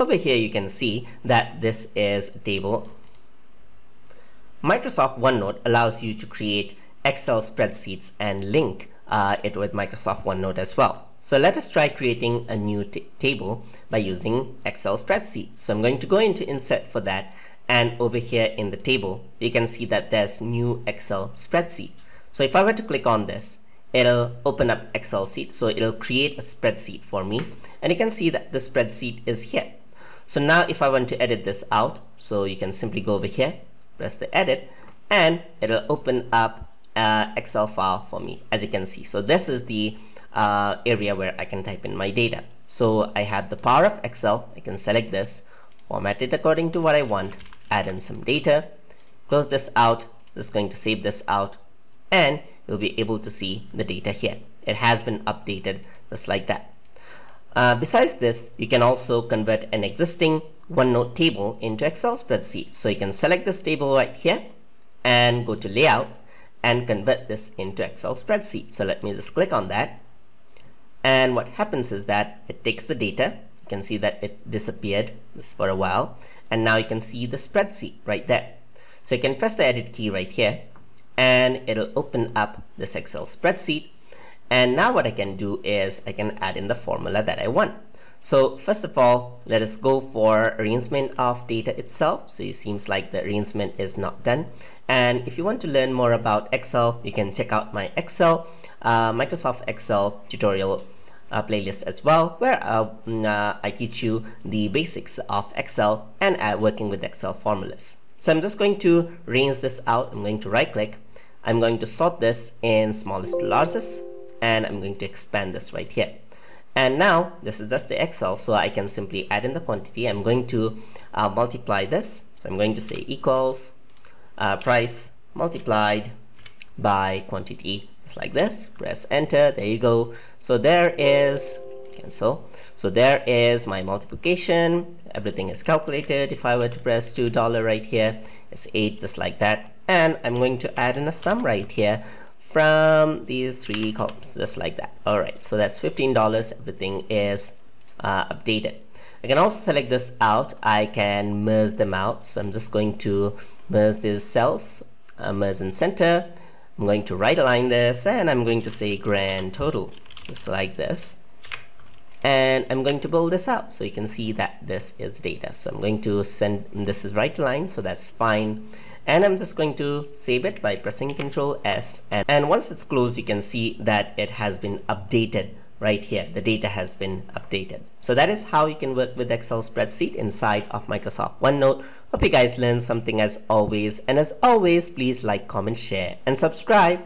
over here you can see that this is table. Microsoft OneNote allows you to create Excel spreadsheets and link uh, it with Microsoft OneNote as well. So let us try creating a new table by using Excel spreadsheet. So I'm going to go into insert for that and over here in the table you can see that there's new Excel spreadsheet. So if I were to click on this it'll open up Excel sheet so it'll create a spreadsheet for me and you can see that the spreadsheet is here. So now if I want to edit this out so you can simply go over here press the edit and it'll open up uh, Excel file for me as you can see. So this is the uh, area where I can type in my data. So I have the power of Excel. I can select this, format it according to what I want, add in some data, close this out. This is going to save this out and you'll be able to see the data here. It has been updated just like that. Uh, besides this, you can also convert an existing OneNote table into Excel spreadsheet. So you can select this table right here and go to layout and convert this into Excel spreadsheet. So let me just click on that. And what happens is that it takes the data. You can see that it disappeared for a while. And now you can see the spreadsheet right there. So you can press the edit key right here and it'll open up this Excel spreadsheet. And now what I can do is I can add in the formula that I want. So first of all, let us go for arrangement of data itself. So it seems like the arrangement is not done. And if you want to learn more about Excel, you can check out my Excel, uh, Microsoft Excel tutorial uh, playlist as well, where uh, mm, uh I teach you the basics of Excel and working with Excel formulas. So I'm just going to range this out. I'm going to right click. I'm going to sort this in smallest to largest, and I'm going to expand this right here. And now this is just the Excel, so I can simply add in the quantity. I'm going to uh, multiply this. So I'm going to say equals uh, price multiplied by quantity, just like this. Press enter, there you go. So there is, cancel. So there is my multiplication. Everything is calculated. If I were to press $2 right here, it's 8 just like that. And I'm going to add in a sum right here from these three columns just like that. All right so that's $15 everything is uh, updated. I can also select this out. I can merge them out. So I'm just going to merge these cells uh, merge in center. I'm going to right align this and I'm going to say grand total just like this. And I'm going to build this out. So you can see that this is data. So I'm going to send this is right line so that's fine and I'm just going to save it by pressing Ctrl S and, and once it's closed you can see that it has been updated right here. The data has been updated. So that is how you can work with Excel spreadsheet inside of Microsoft OneNote. Hope you guys learned something as always. And as always please like comment share and subscribe